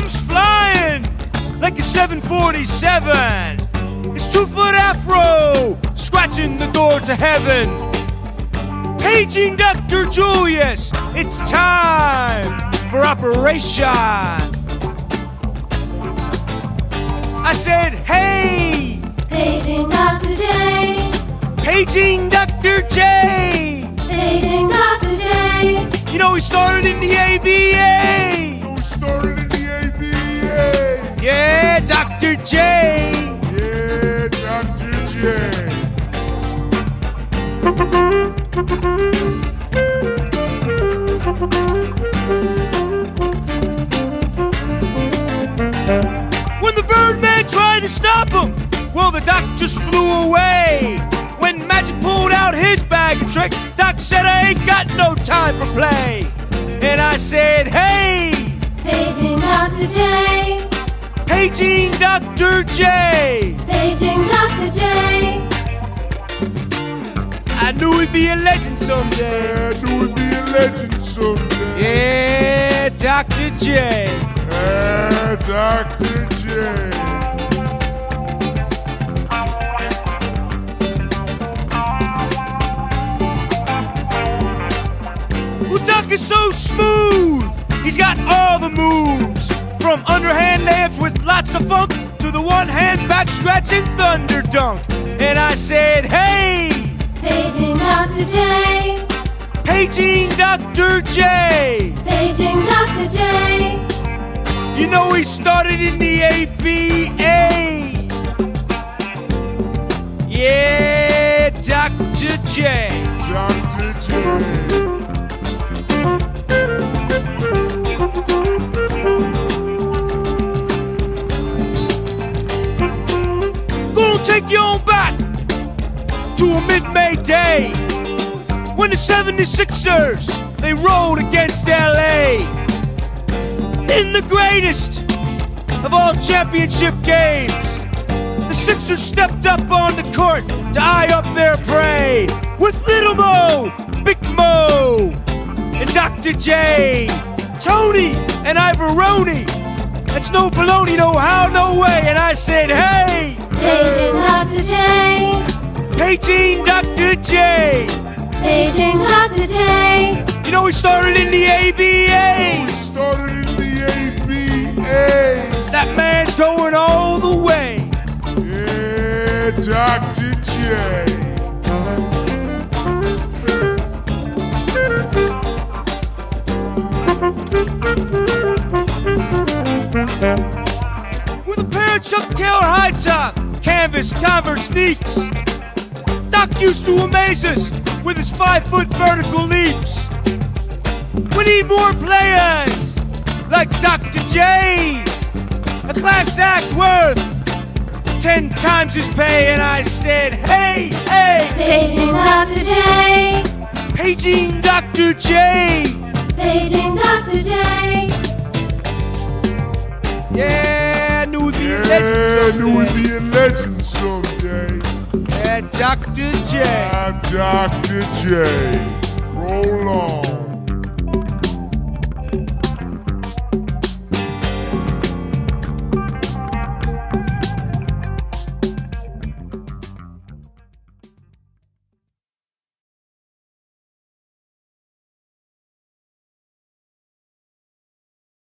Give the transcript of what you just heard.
comes flying like a 747. His two foot afro scratching the door to heaven. Paging Dr. Julius, it's time for operation. I said, hey, Paging Dr. J. paging Dr. J. Paging Dr. J. You know, he started in the ABA. Dr. J. Yeah, Dr. J. When the Birdman tried to stop him, well, the doc just flew away. When Magic pulled out his bag of tricks, Doc said, I ain't got no time for play. And I said, hey, Paging Dr. J. paging Dr. J. Paging Dr. J. I knew he'd be a legend someday. I knew it'd be a legend someday. Yeah, Dr. J. Yeah, Dr. J. From underhand layups with lots of funk to the one hand back scratching thunder dunk. And I said, hey, Paging Dr. J. paging Dr. J. Paging Dr. J. You know he started in the ABA. Yeah, Dr. J. Dr. J. mid-May day when the 76ers they rolled against LA in the greatest of all championship games. The Sixers stepped up on the court to eye up their prey with Little Mo, Big Mo, and Dr. J, Toney, and Iavaroni. That's no baloney, no how, no way. And I said, hey, Paging Dr. J. paging Dr. J. Paging Dr. J. You know, he started in the ABA. We started in the ABA. That man's going all the way. Yeah, Dr. J. With a pair of Chuck Taylor high top, canvas Converse sneaks. Doc used to amaze us with his five foot vertical leaps. We need more players like Dr. J. A class act worth ten times his pay. And I said, hey, hey, Paging Dr. J. paging Dr. J. Paging Dr. J. Yeah, I knew he'd be a legend. Yeah, legend knew someday. we'd be a legend someday. Yeah, Dr. J. I'm Dr. J. Roll on.